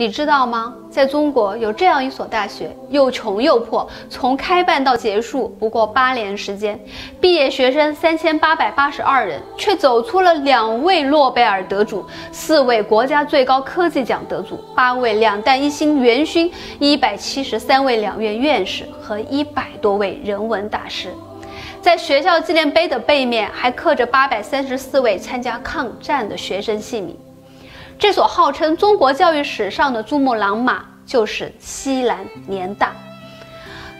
你知道吗？在中国有这样一所大学，又穷又破，从开办到结束不过八年时间，毕业学生三千八百八十二人，却走出了两位诺贝尔得主、四位国家最高科技奖得主、八位两弹一星元勋、一百七十三位两院院士和一百多位人文大师。在学校纪念碑的背面还刻着八百三十四位参加抗战的学生姓名。这所号称中国教育史上的珠穆朗玛，就是西南联大。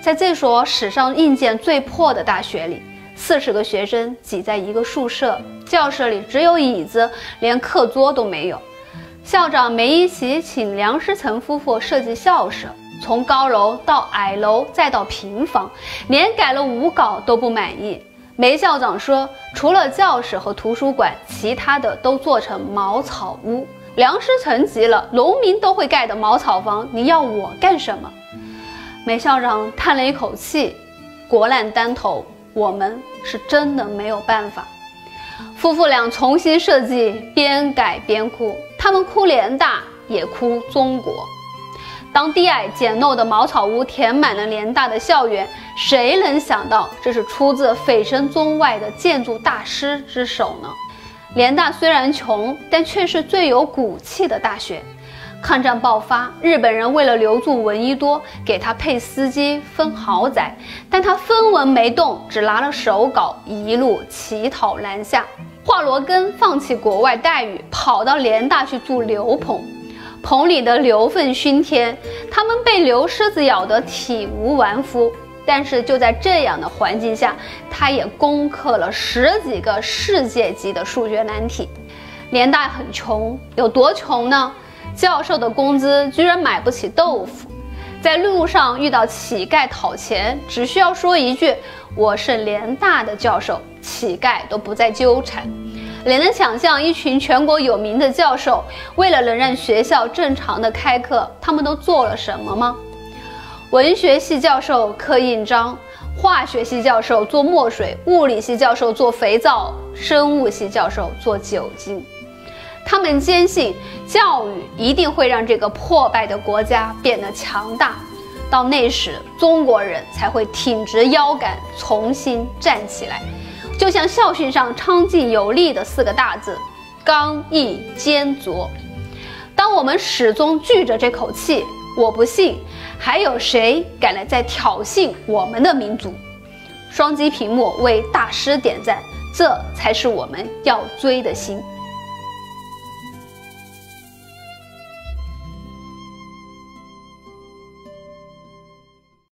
在这所史上硬件最破的大学里，四十个学生挤在一个宿舍，教室里只有椅子，连课桌都没有。校长梅贻琦请梁思成夫妇设计校舍，从高楼到矮楼再到平房，连改了五稿都不满意。梅校长说，除了教室和图书馆，其他的都做成茅草屋。梁思成急了，农民都会盖的茅草房，你要我干什么？梅校长叹了一口气，国难当头，我们是真的没有办法。夫妇俩重新设计，边改边哭，他们哭联大，也哭中国。当低矮简陋的茅草屋填满了联大的校园，谁能想到这是出自蜚声中外的建筑大师之手呢？联大虽然穷，但却是最有骨气的大学。抗战爆发，日本人为了留住闻一多，给他配司机、分豪宅，但他分文没动，只拿了手稿，一路乞讨南下。华罗庚放弃国外待遇，跑到联大去住牛棚，棚里的牛粪熏天，他们被牛虱子咬得体无完肤。但是就在这样的环境下，他也攻克了十几个世界级的数学难题。联大很穷，有多穷呢？教授的工资居然买不起豆腐，在路上遇到乞丐讨钱，只需要说一句“我是联大的教授”，乞丐都不再纠缠。你能想象一群全国有名的教授，为了能让学校正常的开课，他们都做了什么吗？文学系教授刻印章，化学系教授做墨水，物理系教授做肥皂，生物系教授做酒精。他们坚信教育一定会让这个破败的国家变得强大，到那时中国人才会挺直腰杆重新站起来。就像校训上苍劲有力的四个大字：刚毅坚卓。当我们始终聚着这口气，我不信。还有谁敢来再挑衅我们的民族？双击屏幕为大师点赞，这才是我们要追的心。